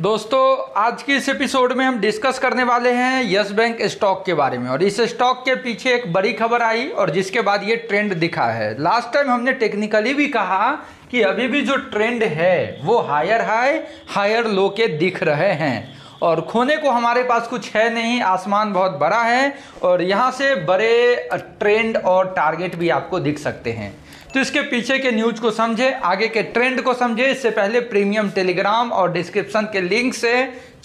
दोस्तों, आज के इस एपिसोड में हम डिस्कस करने वाले हैं यस बैंक स्टॉक के बारे में। और इस स्टॉक के पीछे एक बड़ी खबर आई और जिसके बाद ये ट्रेंड दिखा है। लास्ट टाइम हमने टेक्निकली भी कहा कि अभी भी जो ट्रेंड है, वो हायर हाई हायर लो के दिख रहे हैं। और खोने को हमारे पास कुछ है नहीं, आसमान बहुत बड़ा है और यहाँ से बड़े ट्रेंड और टारगेट भी आपको दिख सकते हैं। तो इसके पीछे के न्यूज़ को समझे, आगे के ट्रेंड को समझे, इससे पहले प्रीमियम टेलीग्राम और डिस्क्रिप्शन के लिंक से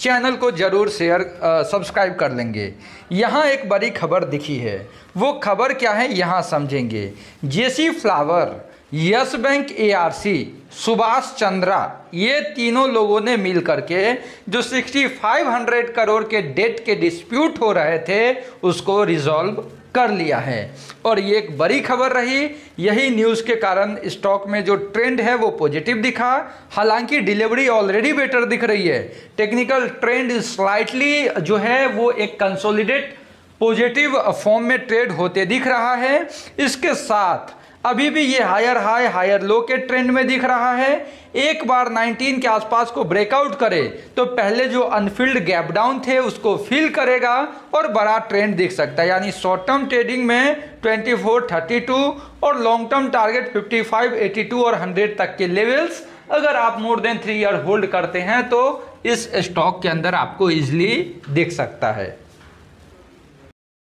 चैनल को ज़रूर शेयर सब्सक्राइब कर लेंगे। यहाँ एक बड़ी खबर दिखी है। वो खबर क्या है, यहाँ समझेंगे। JC Flower Yes Bank ARC Subhash Chandra, ये तीनों लोगों ने मिल करके जो 6500 करोड़ के डेट के डिस्प्यूट हो रहे थे, उसको रिजॉल्व कर लिया है। और ये एक बड़ी खबर रही। यही न्यूज़ के कारण स्टॉक में जो ट्रेंड है, वो पॉजिटिव दिखा। हालाँकि डिलीवरी ऑलरेडी बेटर दिख रही है। टेक्निकल ट्रेंड स्लाइटली जो है, वो एक कंसोलिडेट पॉजिटिव फॉर्म में ट्रेड होते दिख रहा है। इसके साथ अभी भी ये हायर हाई हायर लो के ट्रेंड में दिख रहा है। एक बार 19 के आसपास को ब्रेकआउट करे तो पहले जो अनफिल्ड गैप डाउन थे उसको फिल करेगा और बड़ा ट्रेंड दिख सकता है। यानी शॉर्ट टर्म ट्रेडिंग में 24, 32 और लॉन्ग टर्म टारगेट 55, 82 और 100 तक के लेवल्स अगर आप more than three year hold करते हैं तो इस स्टॉक के अंदर आपको इजिली दिख सकता है।